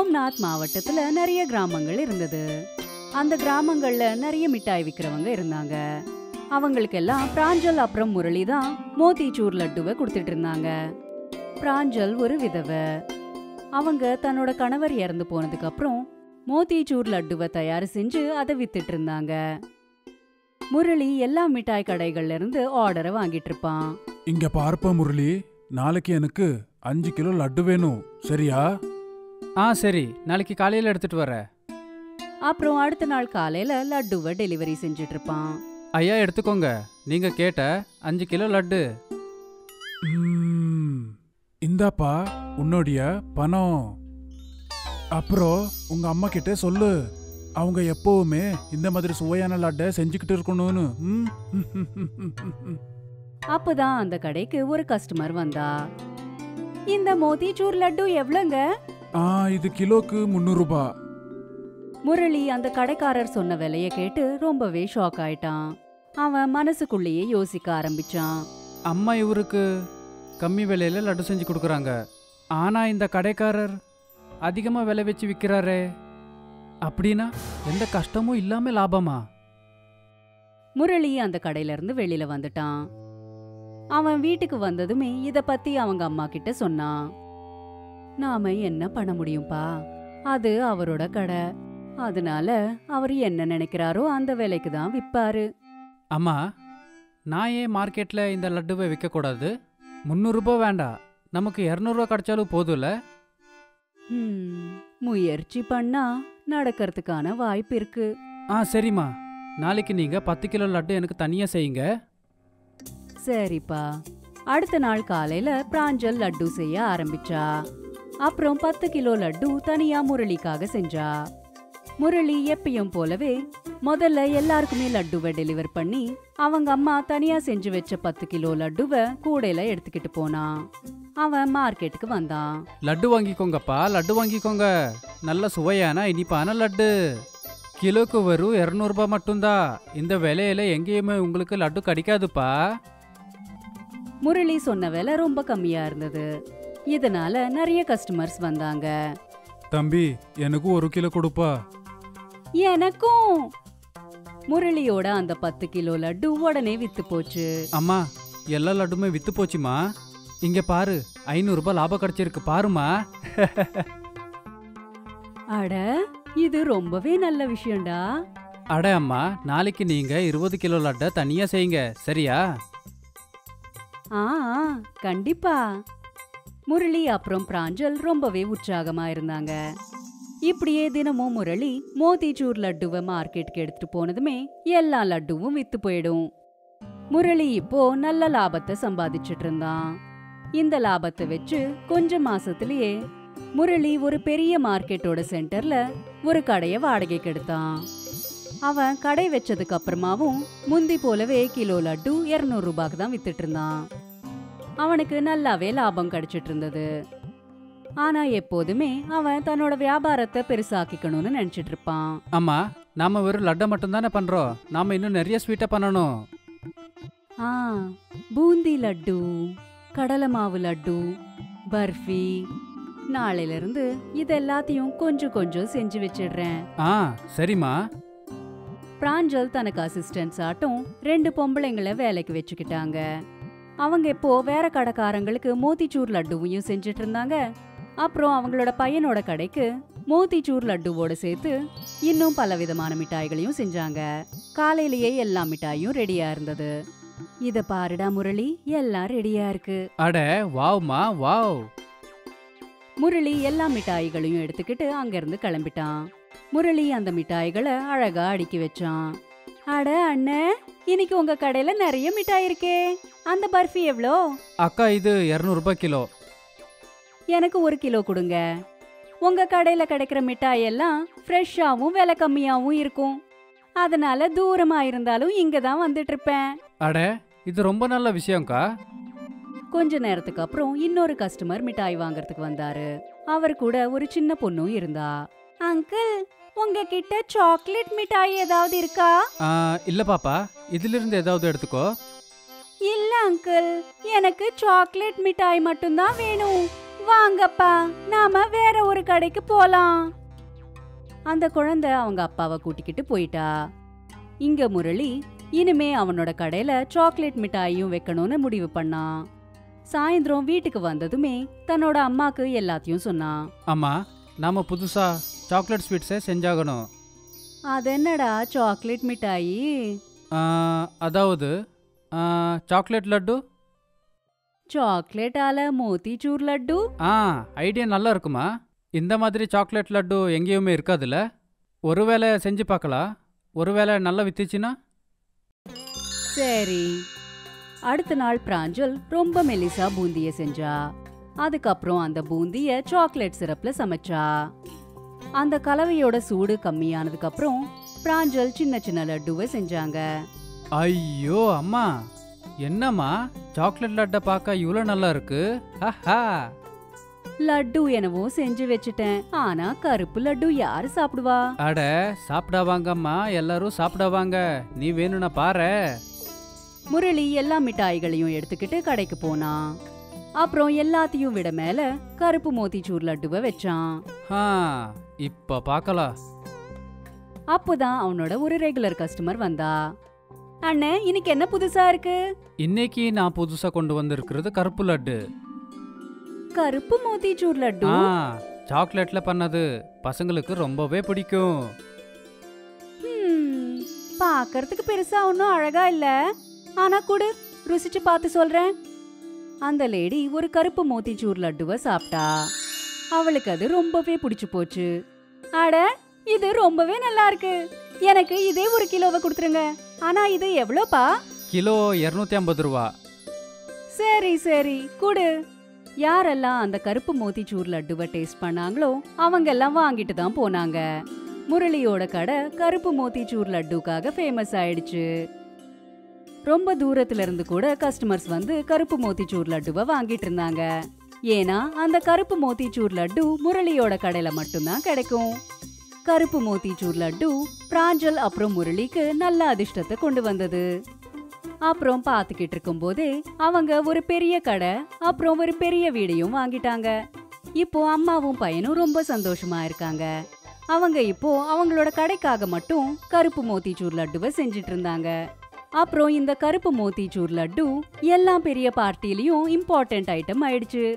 சோம்நாத் மாவட்டத்துல நிறைய கிராமங்கள் இருந்தது. அந்த கிராமங்கள்ல நிறைய மிட்டாய் விக்கிறவங்க இருந்தாங்க. அவங்களுக்கெல்லாம் பிராஞ்சல் அப்புறம் முரளி தான் மோத்திச்சூர் லட்டுவை கொடுத்துட்டு இருந்தாங்க. பிராஞ்சல் ஒரு விதவை. அவங்க தன்னோட கணவர் இறந்து போனதுக்கு அப்புறம் மோத்திச்சூர் லட்டுவை தயார் செஞ்சு அதை வித்துட்டு இருந்தாங்க. முரளி எல்லா மிட்டாய் கடைகள்ல இருந்து ஆர்டரை வாங்கிட்டு இருப்பான். இங்க பார்ப்ப முரளி. நாளைக்கு எனக்கு அஞ்சு கிலோ லட்டு வேணும். சரியா? ஆ சரி. நாளைக்கு காலையில் எடுத்துட்டு வரேன் அப்புறம் அடுத்த நாள் காலையில லட்டுவை டெலிவரி செஞ்சுட்டு இருப்பான் ஐயா எடுத்துக்கோங்க. நீங்க கேட்ட அஞ்சு கிலோ லட்டு. இந்தாப்பா உன்னுடைய பணம். அப்புறம் உங்க அம்மா கிட்ட சொல்லு. அவங்க எப்பவுமே இந்த மாதிரி சுவையான லட்டை செஞ்சுக்கிட்டு இருக்கணும்னு. ம்? அப்பதான் அந்த கடைக்கு ஒரு கஸ்டமர் வந்தா. இந்த மோதிச்சூர் லட்டு எவ்வளவுங்க ஆ இது கிலோக்கு முந்நூறு ரூபாய் முரளி அந்த கடைக்காரர் சொன்ன விலைய கேட்டு ரொம்பவே ஷாக் ஆயிட்டான். அவன் மனசுக்குள்ளேயே யோசிக்க ஆரம்பிச்சான். அம்மா இவருக்கு கம்மி விலையில லட்டு செஞ்சு கொடுக்குறாங்க. ஆனா இந்த கடைக்காரர் அதிகமாக விலை வச்சு விற்கிறாரே அப்படின்னா எந்த கஷ்டமும் இல்லாம லாபமா? முரளி அந்த கடையில இருந்து வெளியில வந்துட்டான். அவன் வீட்டுக்கு வந்ததுமே இத பத்தி அவங்க அம்மா கிட்ட சொன்னான். நாம என்ன பண்ண முடியும்பா? அது அவரோட கடை. அதனால அவர் என்ன நினைக்கிறாரோ அந்த விலைக்கு தான் விப்பாரு அம்மா நான் ஏன் மார்க்கெட்டில் இந்த லட்டுவை விற்கக்கூடாது? முந்நூறுரூபா வேண்டாம். நமக்கு இரநூறுவா கிடைச்சாலும் போதும்ல? ஹம், முயற்சி பண்ணா நடக்கிறதுக்கான வாய்ப்பு இருக்கு. ஆ சரிம்மா. நாளைக்கு நீங்கள் பத்து கிலோ லட்டு எனக்கு தனியாக செய்யுங்க. சரிப்பா. அடுத்த நாள் காலையில பிராஞ்சல் லட்டு செய்ய ஆரம்பிச்சா. அப்புறம் பத்து கிலோ லட்டு தனியா முரளிக்காக செஞ்சா. முரளி எப்பயும் போலவே முதல்ல எல்லாருக்குமே லட்டுவை டெலிவர் பண்ணி அவங்க அம்மா தனியா செஞ்சு வச்ச பத்து கிலோ லட்டுவை கூடையில எடுத்துக்கிட்டு போனான் அவன் மார்க்கெட்டுக்கு வந்தான். லட்டு வாங்கிக்கோங்கப்பா லட்டு வாங்கிக்கோங்க. நல்ல சுவையான இனிப்பான லட்டு. கிலோக்கு வெறும் இரநூறுபா மட்டும்தான் இந்த விலையில எங்கேயுமே உங்களுக்கு லட்டு கிடைக்காதுப்பா. முரளி சொன்ன விலை ரொம்ப கம்மியா இருந்தது. இதனால நிறைய கஸ்டமர்ஸ் வந்தாங்க. தம்பி எனக்கு ஒரு கிலோ கொடுப்பா. எனக்கும். முரளியோட அந்த பத்து கிலோ லட்டு உடனே வித்து போச்சு. அம்மா எல்லா லட்டுமே வித்து போச்சுமா? இங்க பாரு ஐநூறுரூபா லாபம் கிடைச்சிருக்கு பாருமா அட இது ரொம்பவே நல்ல விஷயம்டா. அட அம்மா நாளைக்கு நீங்க இருபது கிலோ லட்டை தனியா செய்யுங்க சரியா? ஆ, கண்டிப்பா. முரளி அப்புறம் பிராஞ்சல் ரொம்பவே உற்சாகமா இருந்தாங்க. இப்படியே தினமும் முரளி மோதிச்சூர் லட்டுவை மார்க்கெட்டுக்கு எடுத்துட்டு போனதுமே எல்லா லட்டுவும் வித்து போயிடும். முரளி இப்போ நல்ல லாபத்தை சம்பாதிச்சிட்டு இருந்தான். இந்த லாபத்தை வச்சு கொஞ்ச மாசத்திலேயே முரளி ஒரு பெரிய மார்க்கெட்டோட சென்டர்ல ஒரு கடைய வாடகைக்கு எடுத்தான். அவன் கடை வச்சதுக்கு அப்புறமாவும் முந்தி போலவே கிலோ லட்டு 200 ரூபாய்க்கு தான் வித்துட்டு இருந்தான். அவனுக்கு நல்லாவே லாபம் கிடைச்சிட்டு இருந்தது ஆனா எப்போதுமே அவன் தன்னோட வியாபாரத்தை பெருசாக்கிக்கணும்னு நினைச்சிட்டு இருப்பான் அம்மா நாம வெறும் லட்டை மட்டும்தானே பண்றோம். நாம இன்னும் நிறைய ஸ்வீட்டை பண்ணணும். ஆ பூந்தி லட்டு கடலை மாவு லட்டு பர்ஃபி. நாளையில இருந்து இது எல்லாத்தையும் கொஞ்சம் கொஞ்சம் செஞ்சு வச்சிடுறேன். ஆ சரிம்மா. பிராஞ்சல் தனக்கு அசிஸ்டன்ஸ் ஆட்டும் ரெண்டு பொம்பளைங்களை வேலைக்கு வச்சுக்கிட்டாங்க. அவங்க இப்போ வேற கடைக்காரங்களுக்கு மோத்திச்சூர் லட்டுவையும் செஞ்சுட்டு இருந்தாங்க அப்புறம் அவங்களோட பையனோட கடைக்கு மோத்திச்சூர் லட்டுவோட சேர்த்து இன்னும் பல விதமான மிட்டாய்களையும் செஞ்சாங்க. காலையிலேயே எல்லா மிட்டாயும் ரெடியா இருந்தது. இத பாருடா முரளி எல்லாம் ரெடியா இருக்கு. அட வாவ்மா வாவ். முரளி எல்லா மிட்டாய்களையும் எடுத்துக்கிட்டு அங்கிருந்து கிளம்பிட்டான். முரளி அந்த மிட்டாய்களை அழகா அடுக்கி வச்சான். அட அண்ணே இன்னைக்கு உங்க கடையில நிறைய மிட்டாய் இருக்கே. அந்த பர்ஃபி எவ்வளோ அக்கா இது இரநூறுபா கிலோ. எனக்கு ஒரு கிலோ கொடுங்க. உங்க கடையில கிடைக்கிற மிட்டாய் எல்லாம் ஃப்ரெஷ்ஷாவும் விலை கம்மியாவும் இருக்கும். அதனால தூரமா இருந்தாலும் இங்க தான் வந்துட்டு இருப்பேன். அட இது ரொம்ப நல்ல விஷயம்க்கா. கொஞ்ச நேரத்துக்கு அப்புறம் இன்னொரு கஸ்டமர் மிட்டாய் வாங்குறதுக்கு வந்தாரு. அவர் கூட ஒரு சின்ன பொண்ணும் இருந்தா. அங்கிள் உங்ககிட்ட சாக்லேட் மிட்டாய் ஏதாவது இருக்கா? இல்ல பாப்பா. இதிலிருந்து ஏதாவது எடுத்துக்கோ. இல்ல அங்கிள் எனக்கு சாக்லேட் மிட்டாய் மட்டும்தான் வேணும். வாங்கப்பா. நாம வேற ஒரு கடைக்கு போலாம். அந்த குழந்தை அவங்க அப்பாவை கூட்டிக்கிட்டு போயிட்டா. இங்க முரளி இனிமே அவனோட கடையில சாக்லேட் மிட்டாயும் வைக்கணும்னு முடிவு பண்ணான் சாயந்தரம் வீட்டுக்கு வந்ததுமே தன்னோட அம்மாக்கு எல்லாத்தையும் சொன்னான் அம்மா நாம புதுசா சாக்லேட் ஸ்வீட்ஸை செஞ்சாகணும். அதென்னடா சாக்லேட் மிட்டாயி? அதாவது சாக்லேட் லட்டு? சாக்லேட்டால மோத்திச்சூர் லட்டு? ஆ ஐடியா நல்லா இருக்குமா? இந்த மாதிரி சாக்லேட் லட்டு எங்கேயுமே இருக்காதுல்ல? ஒருவேளை செஞ்சு பார்க்கலாம் ஒருவேளை நல்லா வித்துச்சுன்னா? சரி. அடுத்த நாள் பிராஞ்சல் ரொம்ப மெலிசா பூந்திய செஞ்சா. அதுக்கப்புறம் அந்த பூந்திய சாக்லேட் சிரப்ல சமைச்சா. அந்த கலவையோட சூடு கம்மியானதுக்கு அப்புறம் பிராஞ்சல் சின்ன சின்ன லட்டுவை செஞ்சாங்க. ஐயோ அம்மா. என்னம்மா? சாக்லேட் லட்டை பார்க்க இவ்வளோ நல்லா இருக்கு. ஹஹா. லட்டு என்னவோ செஞ்சு வச்சுட்டேன். ஆனா கருப்பு லட்டு யாரு சாப்பிடுவா? அட சாப்பிடாவாங்கம்மா எல்லாரும் சாப்பிடாவாங்க நீ வேணும்னா பாரு. முரளி எல்லா மிட்டாய்களையும் எடுத்துக்கிட்டு கடைக்கு போனான் அப்புறம் எல்லாத்தையும் விட மேல கருப்பு மோத்திச்சூர் லட்டுவை வச்சான். இப்ப பார்க்கலாம் அப்போதான் அவனோட ஒரு ரெகுலர் கஸ்டமர் வந்தா. அண்ணே இன்னைக்கு என்ன புதுசா இருக்கு? இன்னைக்கு நான் புதுசா கொண்டு வந்திருக்கிறது கருப்பு லட்டு. கருப்பு மோத்திச்சூர் லட்டு? சாக்லேட்ல பண்ணது. பசங்களுக்கு ரொம்பவே பிடிக்கும். பார்க்கறதுக்கு பெருசா ஒன்றும் அழகா இல்ல. ஆனா குடு ருசிச்சு பார்த்து சொல்றேன். அந்த லேடி ஒரு கருப்பு மோத்திச்சூர் லட்டுவை சாப்பிட்டா. அவளுக்கு அது ரொம்பவே பிடிச்சு போச்சு. அட இது ரொம்பவே நல்லா இருக்கு. எனக்கு இதே ஒரு கிலோவை கொடுத்துருங்க. ஆனா இது எவ்வளோப்பா? கிலோ இரநூத்தி ஐம்பது ரூபா. சரி சரி குடு. யாரெல்லாம் அந்த கருப்பு மோத்திச்சூர் லட்டுவை டேஸ்ட் பண்ணாங்களோ அவங்க எல்லாம் வாங்கிட்டு தான் போனாங்க. முரளியோட கடை கருப்பு மோத்திச்சூர் லட்டுக்காக ஃபேமஸ் ஆயிடுச்சு. ரொம்ப தூரத்துல இருந்து கூட கஸ்டமர்ஸ் வந்து கருப்பு மோத்திச்சூர் லட்டுவை வாங்கிட்டு இருந்தாங்க. ஏன்னா அந்த கருப்பு மோத்திச்சூர் லட்டு முரளியோட கடையில மட்டும்தான் கிடைக்கும். கருப்பு மோத்திச்சூர் லட்டு பிராஞ்சல் அப்புறம் முரளிக்கு நல்ல அதிர்ஷ்டத்தை கொண்டு வந்தது. அப்புறம் பார்த்துக்கிட்டு இருக்கும்போதே அவங்க ஒரு பெரிய கடை அப்புறம் ஒரு பெரிய வீடையும் வாங்கிட்டாங்க. இப்போ அம்மாவும் பையனும் ரொம்ப சந்தோஷமா இருக்காங்க. அவங்க இப்போ அவங்களோட கடைக்காக மட்டும் கருப்பு மோத்திச்சூர் லட்டுவை செஞ்சிட்டு இருந்தாங்க. அப்புறம் இந்த கருப்பு மோத்திச்சூர் லட்டு எல்லா பெரிய பார்ட்டிலையும் இம்பார்ட்டன்ட் ஐட்டம் ஆயிடுச்சு.